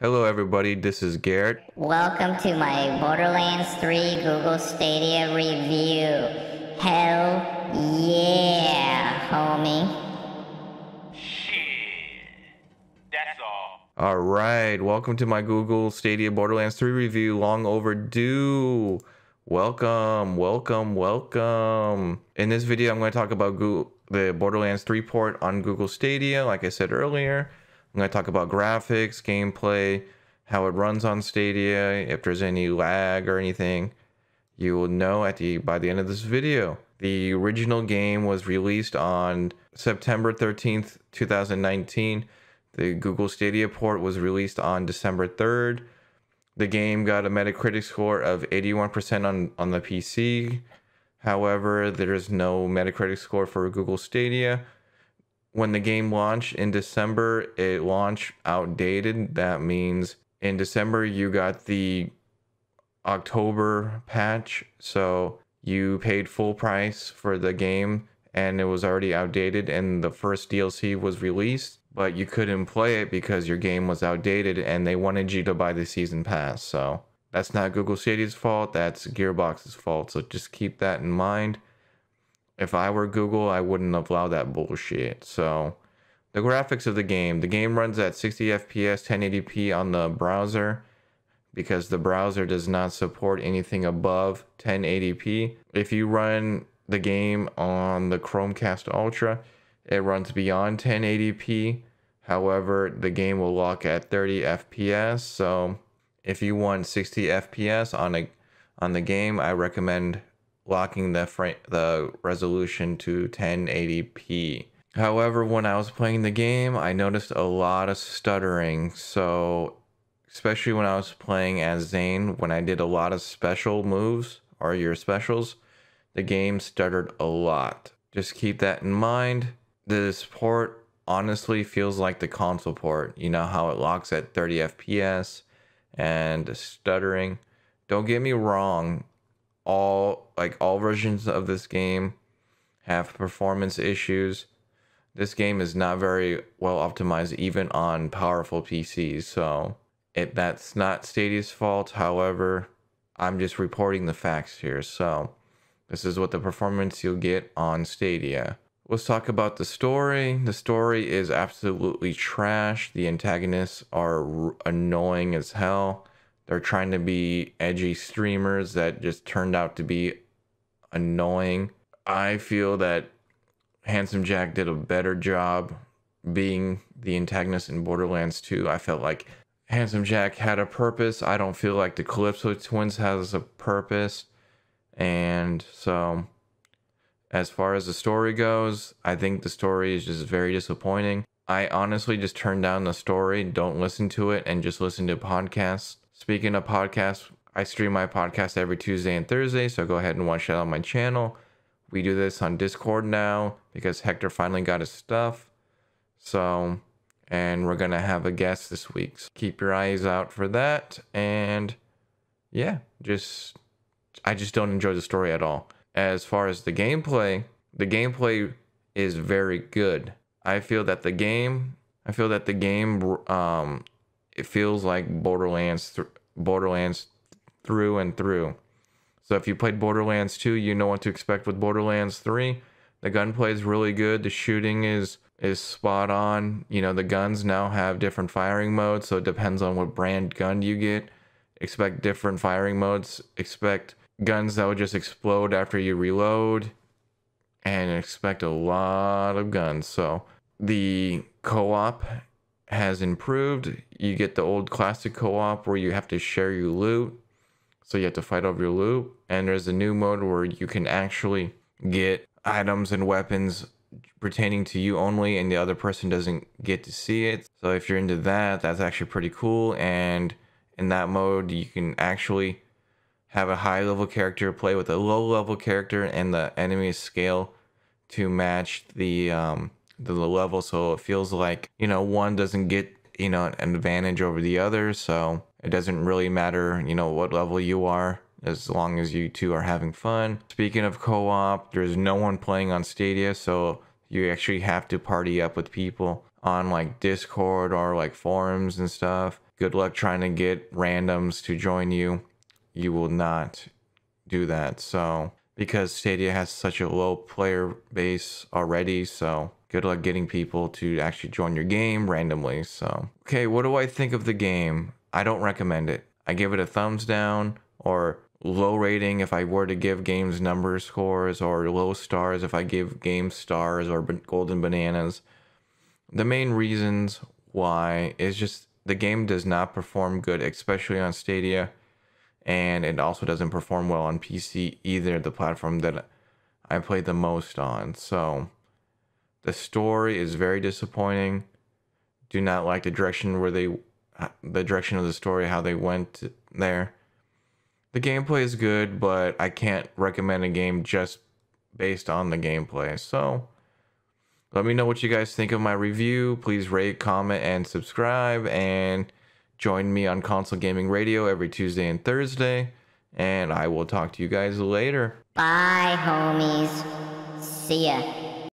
Hello, everybody. This is Garrett. Welcome to my Borderlands 3 Google Stadia review. Hell yeah, homie. Shit. That's all. All right, welcome to my Google Stadia Borderlands 3 review. Long overdue. Welcome, welcome, welcome. In this video, I'm going to talk about Google, the Borderlands 3 port on Google Stadia. Like I said earlier, I'm going to talk about graphics, gameplay, how it runs on Stadia, if there's any lag or anything. You will know at the by the end of this video. The original game was released on September 13th, 2019. The Google Stadia port was released on December 3rd. The game got a Metacritic score of 81% on, on the PC. However, there is no Metacritic score for Google Stadia when the game launched in December, it launched outdated. That means in December you got the October patch, so you paid full price for the game and it was already outdated and the first DLC was released, but you couldn't play it because your game was outdated and they wanted you to buy the season pass. So that's not Google Stadia's fault, that's Gearbox's fault. So just keep that in mind if I were Google, I wouldn't allow that bullshit. So, the graphics of the game the game runs at 60 FPS, 1080p on the browser because the browser does not support anything above 1080p. If you run the game on the Chromecast Ultra, it runs beyond 1080p. However, the game will lock at 30 FPS. So, if you want 60 FPS on a on the game, I recommend locking the frame the resolution to 1080p. However, when I was playing the game, I noticed a lot of stuttering. So, especially when I was playing as Zane, when I did a lot of special moves or your specials, the game stuttered a lot. Just keep that in mind. This port honestly feels like the console port. You know how it locks at 30 FPS and stuttering. Don't get me wrong, all like all versions of this game have performance issues. This game is not very well optimized even on powerful PCs, so it that's not Stadia's fault. However, I'm just reporting the facts here. So, this is what the performance you'll get on Stadia. Let's talk about the story. The story is absolutely trash. The antagonists are annoying as hell. They're trying to be edgy streamers that just turned out to be annoying. I feel that Handsome Jack did a better job being the antagonist in Borderlands 2. I felt like Handsome Jack had a purpose. I don't feel like the Calypso twins has a purpose. And so as far as the story goes, I think the story is just very disappointing. I honestly just turn down the story, don't listen to it, and just listen to podcasts. Speaking of podcasts, I stream my podcast every Tuesday and Thursday, so go ahead and watch that on my channel. We do this on Discord now because Hector finally got his stuff. So, and we're going to have a guest this week. So keep your eyes out for that. And yeah, just, I just don't enjoy the story at all. As far as the gameplay, the gameplay is very good. I feel that the game, I feel that the game um, it feels like Borderlands th- Borderlands through and through. So if you played Borderlands 2, you know what to expect with Borderlands 3. The gunplay is really good. The shooting is is spot on. You know, the guns now have different firing modes, so it depends on what brand gun you get. Expect different firing modes. Expect guns that will just explode after you reload and expect a lot of guns. So the co-op has improved. You get the old classic co-op where you have to share your loot. So you have to fight over your loot. And there's a new mode where you can actually get items and weapons pertaining to you only and the other person doesn't get to see it. So if you're into that, that's actually pretty cool. And in that mode, you can actually have a high level character play with a low level character and the enemy scale to match the um, the level. So it feels like you know one doesn't get you know an advantage over the other. So it doesn't really matter you know what level you are as long as you two are having fun. Speaking of co-op there's no one playing on stadia. So you actually have to party up with people on like discord or like forums and stuff. Good luck trying to get randoms to join you. You will not do that. So, because Stadia has such a low player base already, so good luck getting people to actually join your game randomly. So, okay, what do I think of the game? I don't recommend it. I give it a thumbs down or low rating if I were to give games number scores, or low stars if I give games stars or golden bananas. The main reasons why is just the game does not perform good, especially on Stadia, and it also doesn't perform well on PC either, the platform that I played the most on. So, the story is very disappointing. Do not like the direction where they, the direction of the story, how they went there. The gameplay is good, but I can't recommend a game just based on the gameplay. So, let me know what you guys think of my review. Please rate, comment, and subscribe. And join me on Console Gaming Radio every Tuesday and Thursday. And I will talk to you guys later. Bye, homies. See ya.